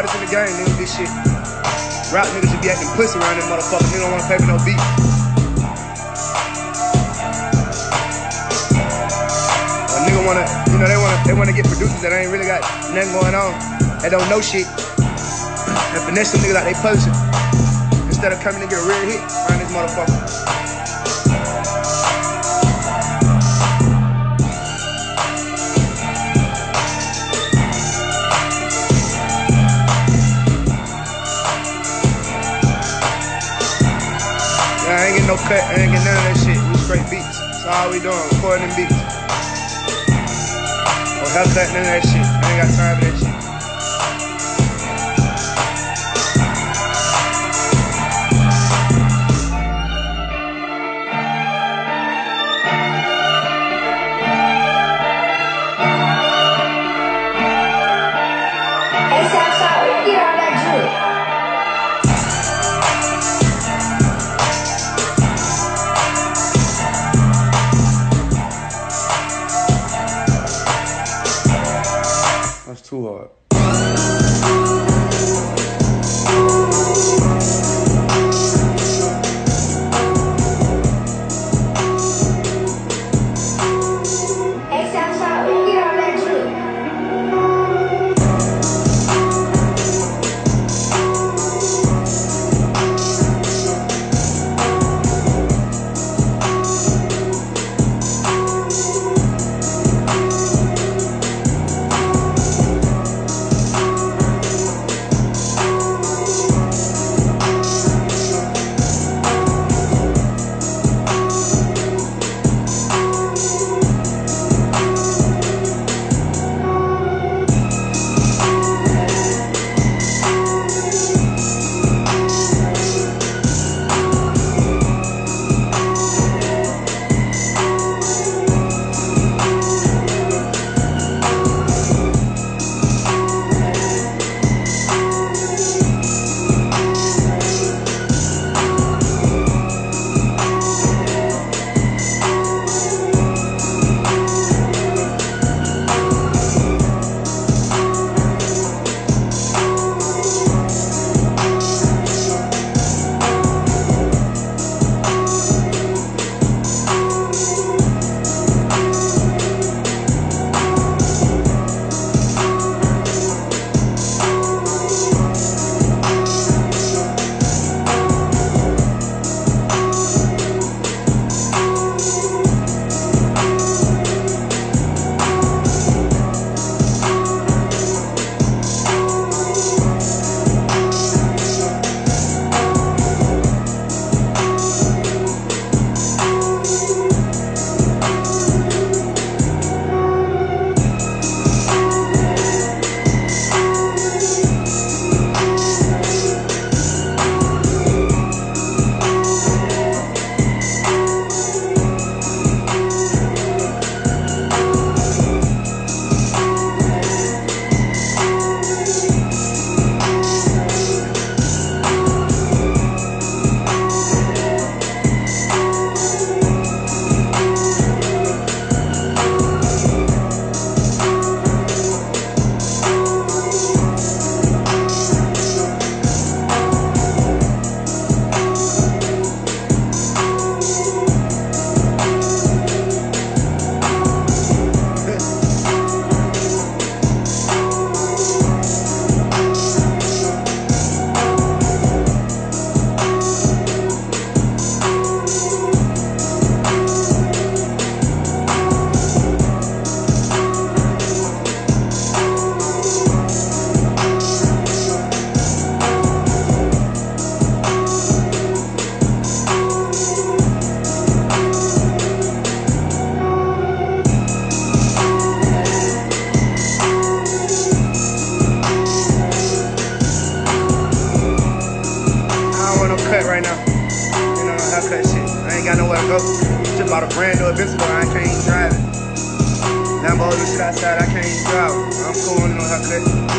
hardest in the game, nigga. This shit. Rap niggas should be acting pussy around this motherfucker. Nigga don't wanna pay for no beat. A nigga wanna, you know, they wanna, they wanna get producers that ain't really got nothing going on. They don't know shit. And finesse them niggas like they posing. Instead of coming to get a real hit around this motherfucker. Cut, I ain't get none of that shit. We straight beats. That's all we doing, recording beats. Oh, haircut, none of that shit. I ain't got time for that shit. That's nowhere. Just bought a brand new Invincible. I can't drive it. Lambo this shit outside, I can't drive. I'm cool on no haircut.